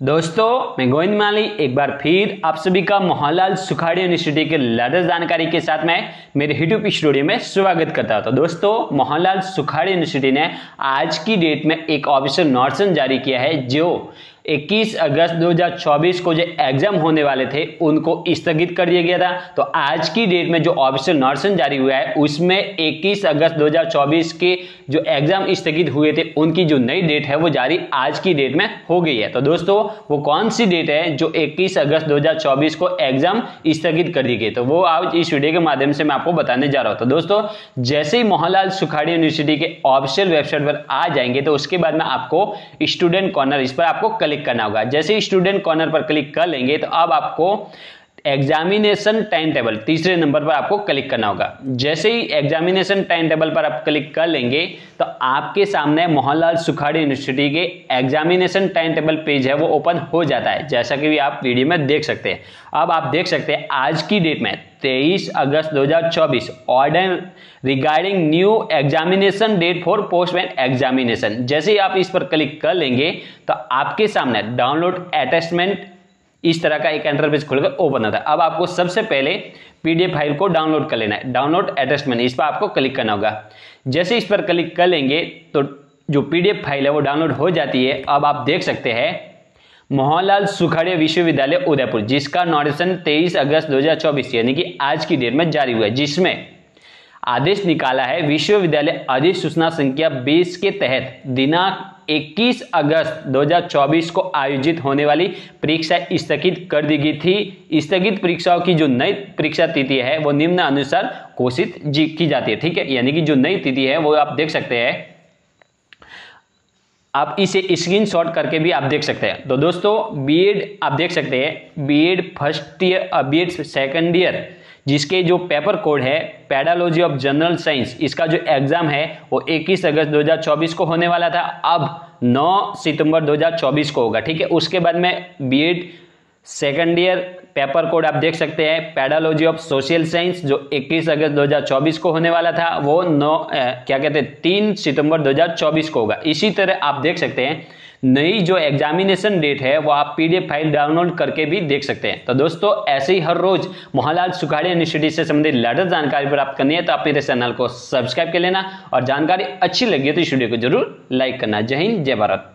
दोस्तों, मैं गोविंद माली एक बार फिर आप सभी का मोहनलाल सुखाड़ी यूनिवर्सिटी के लेटेस्ट जानकारी के साथ मैं, मेरे यूट्यूब स्टूडियो में स्वागत करता हूँ। तो दोस्तों, मोहनलाल सुखाड़ी यूनिवर्सिटी ने आज की डेट में एक ऑफिसर नोटिसन जारी किया है, जो 21 अगस्त 2024 को जो एग्ज़ाम होने वाले थे, उनको स्थगित कर दिया गया था। तो आज की डेट में जो ऑफिशियल नोटिस जारी हुआ है, उसमें 21 अगस्त 2024 के जो एग्ज़ाम स्थगित हुए थे, उनकी जो नई डेट है, वो जारी आज की डेट में हो गई है। तो दोस्तों, वो कौन सी डेट है जो 21 अगस्त 2024 को एग्ज़ाम स्थगित कर दी गई? तो वो आज इस वीडियो के माध्यम से मैं आपको बताने जा रहा हूँ। तो दोस्तों, जैसे ही मोहनलाल सुखाड़ी यूनिवर्सिटी के ऑफिशियल वेबसाइट पर आ जाएँगे तो उसके बाद में आपको स्टूडेंट कॉर्नर, इस पर आपको क्लिक करना होगा। जैसे ही स्टूडेंट कॉर्नर पर क्लिक कर लेंगे तो अब आपको एग्जामिनेशन टाइम टेबल, तीसरे नंबर पर आपको क्लिक करना होगा। जैसे ही एग्जामिनेशन टाइम टेबल पर आप क्लिक कर लेंगे तो आपके सामने मोहनलाल सुखाड़ी यूनिवर्सिटी के एग्जामिनेशन टाइम टेबल पेज है, वो ओपन हो जाता है, जैसा कि भी आप वीडियो में देख सकते हैं। अब आप देख सकते हैं, आज की डेट में 23 अगस्त 2024 order regarding new examination date for postman examination. जैसे ही आप इस पर क्लिक कर लेंगे तो आपके सामने डाउनलोड अटैचमेंट इस तरह का एक एंटरपेज खुलकर ओपन होता है। अब आपको सबसे पहले पीडीएफ फ़ाइल को डाउनलोड कर लेना है। डाउनलोड अटैचमेंट इस पर आपको क्लिक करना होगा। जैसे इस पर क्लिक कर लेंगे तो जो पीडीएफ फ़ाइल है वो डाउनलोड हो जाती है। अब आप देख सकते हैं, मोहनलाल सुखाड़िया विश्वविद्यालय उदयपुर, जिसका नोटिसन 23 अगस्त 2024 यानी कि आज की डेट में जारी हुआ है, जिसमें आदेश निकाला है, विश्वविद्यालय अधिसूचना संख्या 20 के तहत दिनांक 21 अगस्त 2024 को आयोजित होने वाली परीक्षा स्थगित कर दी गई थी। स्थगित परीक्षाओं की जो नई परीक्षा तिथि है, वो निम्न अनुसार घोषित की जाती है, ठीक है? यानी कि जो नई तिथि है, वो आप देख सकते हैं। आप इसे स्क्रीन शॉट करके भी आप देख सकते हैं। तो दोस्तों बीएड आप देख सकते हैं। B Ed first year B Ed second year जिसके जो पेपर कोड है पैडालॉजी ऑफ़ जनरल साइंस इसका जो एग्ज़ाम है, वो 21 अगस्त 2024 को होने वाला था। अब 9 सितंबर 2024 को होगा, ठीक है? उसके बाद में B Ed second year paper code आप देख सकते हैं पैडालॉजी ऑफ़ सोशल साइंस जो 21 अगस्त 2024 को होने वाला था, वो 9 क्या कहते हैं, तीन सितंबर 2024 को होगा। इसी तरह आप देख सकते हैं, नई जो एग्जामिनेशन डेट है, वो आप पीडीएफ फ़ाइल डाउनलोड करके भी देख सकते हैं। तो दोस्तों, ऐसे ही हर रोज मोहनलाल सुखाड़ी यूनिवर्सिटी से संबंधित लेटेस्ट जानकारी प्राप्त करनी है तो आप मेरे चैनल को सब्सक्राइब कर लेना, और जानकारी अच्छी लगी तो इस वीडियो को ज़रूर लाइक करना। जय हिंद, जय भारत।